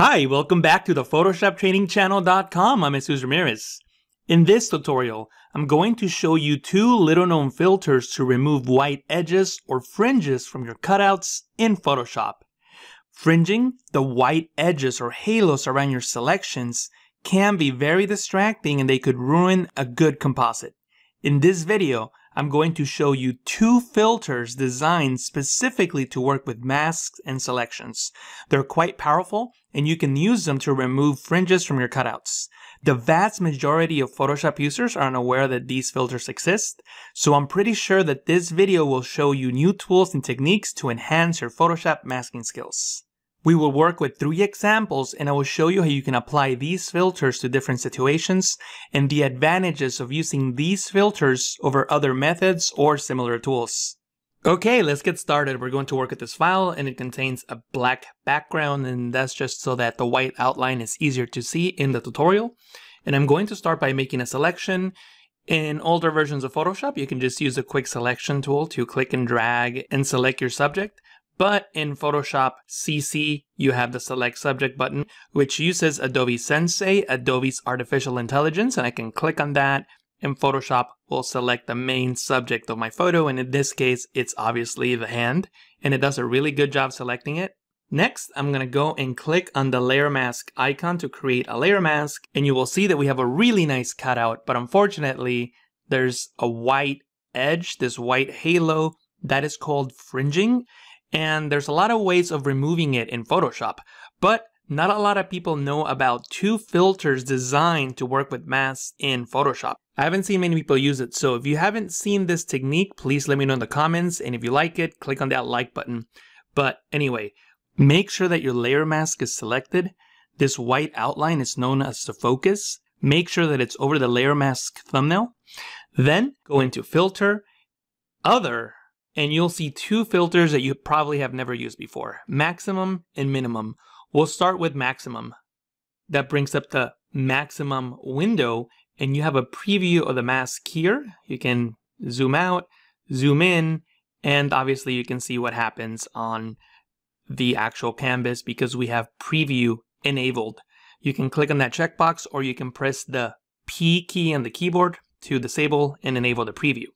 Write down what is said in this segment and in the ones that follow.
Hi, welcome back to the PhotoshopTrainingChannel.com. I'm Jesus Ramirez. In this tutorial, I'm going to show you two little known filters to remove white edges or fringes from your cutouts in Photoshop. Fringing, the white edges or halos around your selections, can be very distracting and they could ruin a good composite. In this video, I'm going to show you two filters designed specifically to work with masks and selections. They're quite powerful and you can use them to remove fringes from your cutouts. The vast majority of Photoshop users are unaware that these filters exist, so I'm pretty sure that this video will show you new tools and techniques to enhance your Photoshop masking skills. We will work with three examples and I will show you how you can apply these filters to different situations and the advantages of using these filters over other methods or similar tools. Okay, let's get started. We're going to work with this file and it contains a black background and that's just so that the white outline is easier to see in the tutorial. And I'm going to start by making a selection. In older versions of Photoshop, you can just use a quick selection tool to click and drag and select your subject. But in Photoshop CC, you have the select subject button, which uses Adobe Sensei, Adobe's artificial intelligence, and I can click on that and Photoshop we'll select the main subject of my photo. And in this case, it's obviously the hand and it does a really good job selecting it. Next, I'm going to go and click on the layer mask icon to create a layer mask. And you will see that we have a really nice cutout, but unfortunately, there's a white edge, this white halo that is called fringing and there's a lot of ways of removing it in Photoshop, but not a lot of people know about two filters designed to work with masks in Photoshop. I haven't seen many people use it, so if you haven't seen this technique, please let me know in the comments, and if you like it, click on that like button. But anyway, make sure that your layer mask is selected. This white outline is known as the focus. Make sure that it's over the layer mask thumbnail. Then go into Filter, Other, and you'll see two filters that you probably have never used before, maximum and minimum. We'll start with maximum. That brings up the maximum window and you have a preview of the mask here. You can zoom out, zoom in, and obviously you can see what happens on the actual canvas because we have preview enabled. You can click on that checkbox or you can press the P key on the keyboard to disable and enable the preview.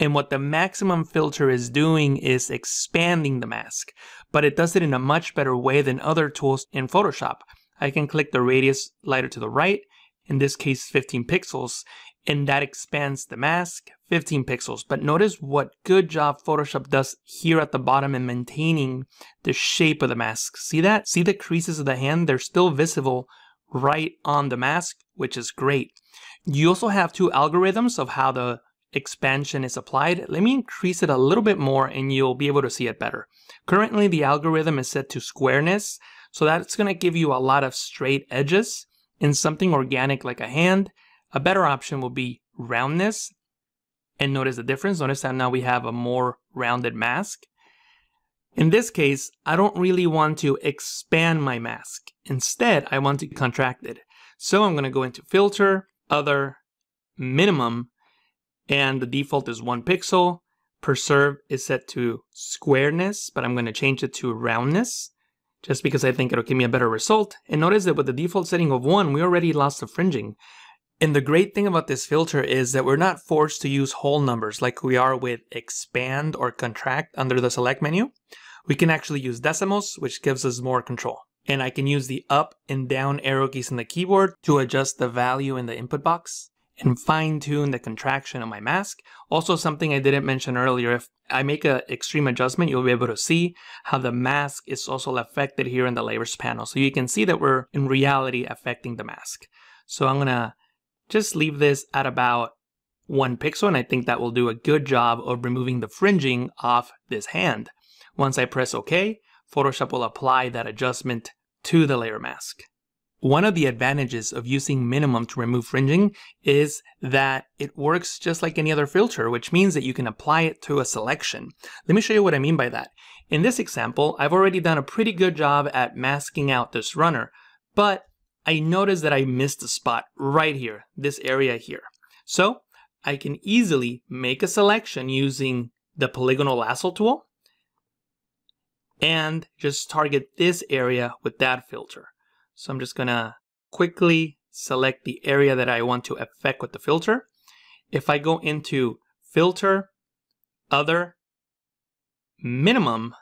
And what the maximum filter is doing is expanding the mask, but it does it in a much better way than other tools in Photoshop. I can click the radius slider to the right, in this case 15 pixels, and that expands the mask 15 pixels. But notice what good job Photoshop does here at the bottom in maintaining the shape of the mask. See that? See the creases of the hand? They're still visible right on the mask, which is great. You also have two algorithms of how the expansion is applied, let me increase it a little bit more and you'll be able to see it better. Currently, the algorithm is set to squareness, so that's going to give you a lot of straight edges. In something organic like a hand, a better option will be roundness. And notice the difference. Notice that now we have a more rounded mask. In this case, I don't really want to expand my mask. Instead, I want to contract it. So I'm going to go into Filter, Other, Minimum, and the default is one pixel. Preserve is set to squareness, but I'm going to change it to roundness just because I think it'll give me a better result. And notice that with the default setting of 1, we already lost the fringing. And the great thing about this filter is that we're not forced to use whole numbers like we are with expand or contract under the select menu. We can actually use decimals, which gives us more control. And I can use the up and down arrow keys on the keyboard to adjust the value in the input box and fine tune the contraction of my mask. Also something I didn't mention earlier, if I make an extreme adjustment, you'll be able to see how the mask is also affected here in the layers panel. So you can see that we're in reality affecting the mask. So I'm gonna just leave this at about one pixel and I think that will do a good job of removing the fringing off this hand. Once I press OK, Photoshop will apply that adjustment to the layer mask. One of the advantages of using minimum to remove fringing is that it works just like any other filter, which means that you can apply it to a selection. Let me show you what I mean by that. In this example, I've already done a pretty good job at masking out this runner, but I noticed that I missed a spot right here, this area here. So I can easily make a selection using the polygonal lasso tool and just target this area with that filter. So I'm just gonna quickly select the area that I want to affect with the filter. If I go into filter, other, minimum,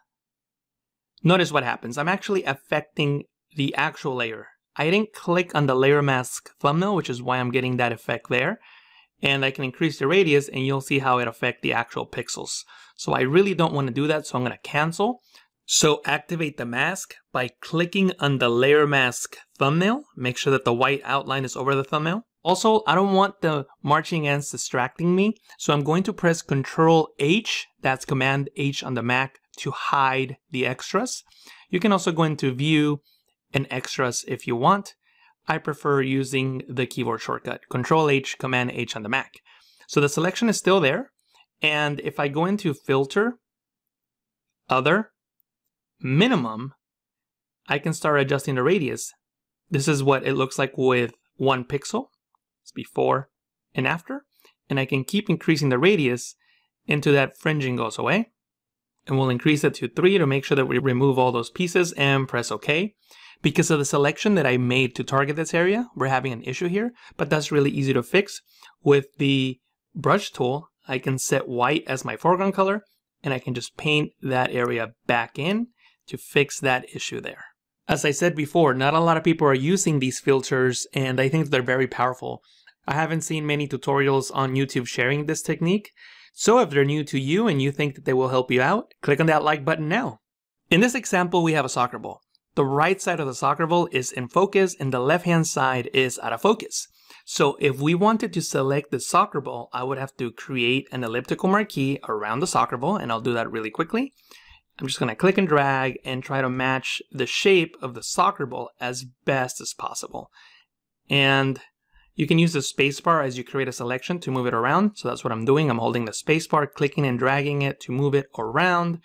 notice what happens. I'm actually affecting the actual layer. I didn't click on the layer mask thumbnail, which is why I'm getting that effect there. And I can increase the radius and you'll see how it affects the actual pixels. So I really don't want to do that, so I'm to cancel. So activate the mask by clicking on the layer mask thumbnail. Make sure that the white outline is over the thumbnail. Also, I don't want the marching ants distracting me, so I'm going to press Control H, that's Command H on the Mac, to hide the extras. You can also go into View and Extras if you want. I prefer using the keyboard shortcut, Control H, Command H on the Mac. So the selection is still there, and if I go into Filter, Other, minimum, I can start adjusting the radius. This is what it looks like with one pixel. It's before and after. And I can keep increasing the radius until that fringing goes away. And we'll increase it to 3 to make sure that we remove all those pieces and press OK. Because of the selection that I made to target this area, we're having an issue here, but that's really easy to fix. With the brush tool, I can set white as my foreground color, and I can just paint that area back in to fix that issue there. As I said before, not a lot of people are using these filters and I think they're very powerful. I haven't seen many tutorials on YouTube sharing this technique, so if they're new to you and you think that they will help you out, click on that like button now. In this example, we have a soccer ball. The right side of the soccer ball is in focus and the left hand side is out of focus. So if we wanted to select the soccer ball, I would have to create an elliptical marquee around the soccer ball and I'll do that really quickly. I'm just going to click and drag and try to match the shape of the soccer ball as best as possible. And you can use the spacebar as you create a selection to move it around. So that's what I'm doing. I'm holding the spacebar, clicking and dragging it to move it around.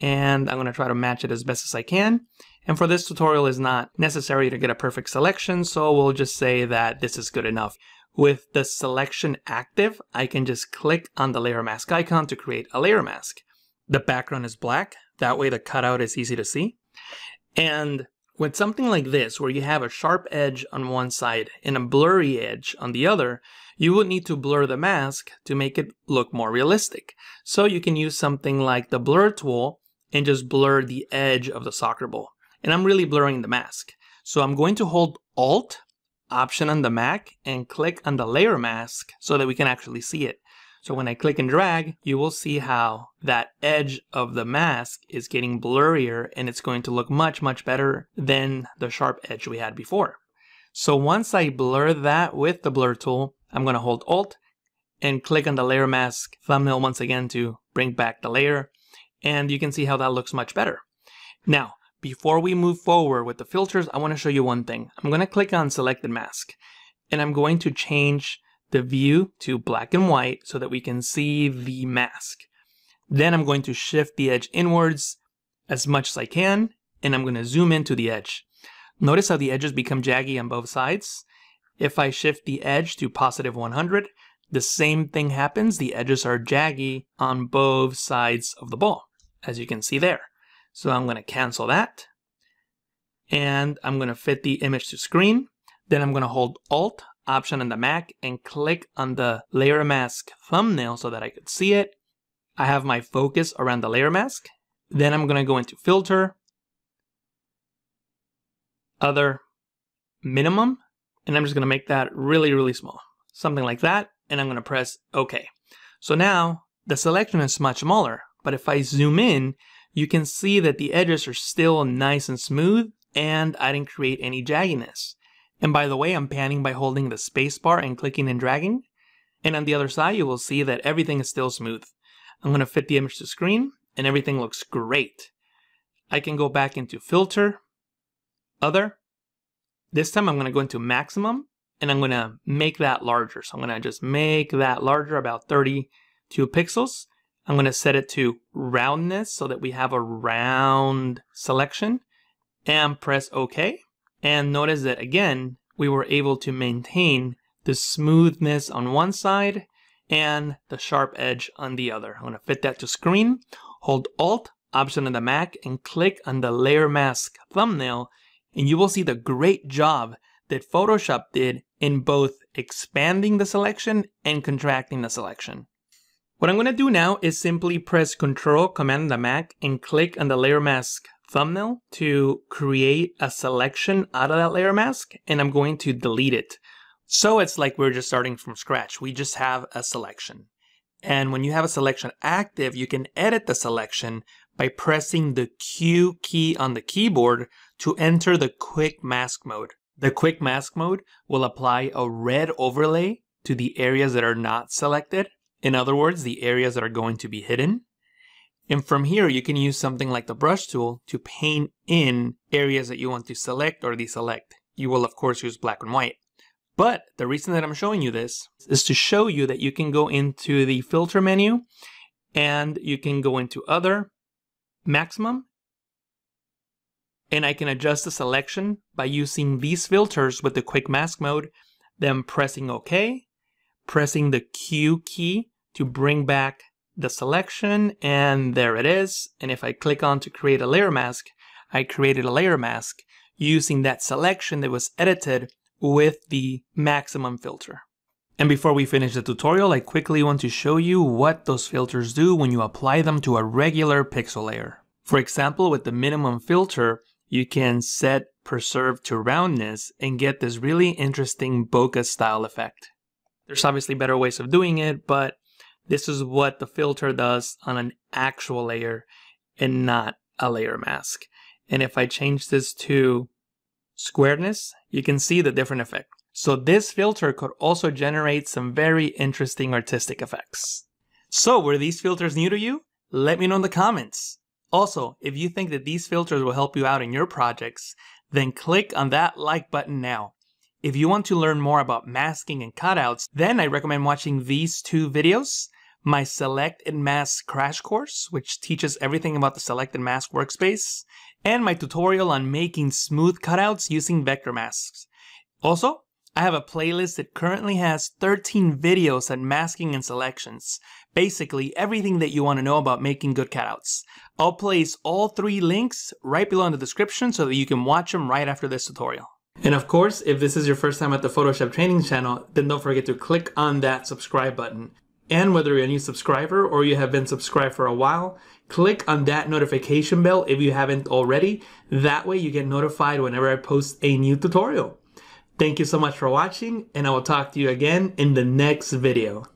And I'm going to try to match it as best as I can. And for this tutorial is not necessary to get a perfect selection, so we'll just say that this is good enough. With the selection active, I can just click on the layer mask icon to create a layer mask. The background is black. That way the cutout is easy to see. And with something like this, where you have a sharp edge on one side and a blurry edge on the other, you would need to blur the mask to make it look more realistic. So you can use something like the blur tool and just blur the edge of the soccer ball. And I'm really blurring the mask. So I'm going to hold Alt, Option on the Mac, and click on the layer mask so that we can actually see it. So when I click and drag, you will see how that edge of the mask is getting blurrier and it's going to look much, much better than the sharp edge we had before. So once I blur that with the blur tool, I'm going to hold Alt and click on the layer mask thumbnail once again to bring back the layer. And you can see how that looks much better. Now, before we move forward with the filters, I want to show you one thing. I'm going to click on Select and Mask and I'm going to change the view to black and white so that we can see the mask. Then I'm going to shift the edge inwards as much as I can, and I'm going to zoom into the edge. Notice how the edges become jaggy on both sides. If I shift the edge to positive 100, the same thing happens. The edges are jaggy on both sides of the ball, as you can see there. So I'm going to cancel that. And I'm going to fit the image to screen. Then I'm going to hold Alt option on the Mac and click on the layer mask thumbnail so that I could see it. I have my focus around the layer mask. Then I'm going to go into filter, other, minimum, and I'm just going to make that really, really small. Something like that, and I'm going to press OK. So now the selection is much smaller, but if I zoom in, you can see that the edges are still nice and smooth, and I didn't create any jagginess. And by the way, I'm panning by holding the spacebar and clicking and dragging. And on the other side, you will see that everything is still smooth. I'm going to fit the image to screen and everything looks great. I can go back into filter, other. This time I'm going to go into maximum and I'm going to make that larger. So I'm going to just make that larger about 32 pixels. I'm going to set it to roundness so that we have a round selection and press OK. And notice that again, we were able to maintain the smoothness on one side and the sharp edge on the other. I'm to fit that to screen, hold Alt, Option on the Mac, and click on the Layer Mask thumbnail, and you will see the great job that Photoshop did in both expanding the selection and contracting the selection. What I'm going to do now is simply press Control Command on the Mac and click on the layer mask thumbnail to create a selection out of that layer mask and I'm going to delete it. So it's like we're just starting from scratch. We just have a selection. And when you have a selection active, you can edit the selection by pressing the Q key on the keyboard to enter the quick mask mode. The quick mask mode will apply a red overlay to the areas that are not selected. In other words, the areas that are going to be hidden. And from here, you can use something like the brush tool to paint in areas that you want to select or deselect. You will of course use black and white. But the reason that I'm showing you this is to show you that you can go into the filter menu and you can go into other, maximum, and I can adjust the selection by using these filters with the quick mask mode, then pressing OK, pressing the Q key to bring back the selection, and there it is. And if I click on to create a layer mask, I created a layer mask using that selection that was edited with the maximum filter. And before we finish the tutorial, I quickly want to show you what those filters do when you apply them to a regular pixel layer. For example, with the minimum filter, you can set preserve to roundness and get this really interesting bokeh style effect. There's obviously better ways of doing it, but this is what the filter does on an actual layer and not a layer mask. And if I change this to squareness, you can see the different effect. So this filter could also generate some very interesting artistic effects. So were these filters new to you? Let me know in the comments. Also, if you think that these filters will help you out in your projects, then click on that like button now. If you want to learn more about masking and cutouts, then I recommend watching these two videos my Select and Mask crash course, which teaches everything about the Select and Mask workspace, and my tutorial on making smooth cutouts using vector masks. Also, I have a playlist that currently has 13 videos on masking and selections. Basically, everything that you want to know about making good cutouts. I'll place all three links right below in the description so that you can watch them right after this tutorial. And of course, if this is your first time at the Photoshop training channel, then don't forget to click on that subscribe button. And whether you're a new subscriber or you have been subscribed for a while, click on that notification bell if you haven't already. That way you get notified whenever I post a new tutorial. Thank you so much for watching and I will talk to you again in the next video.